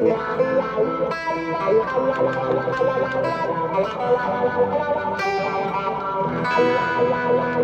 la la la la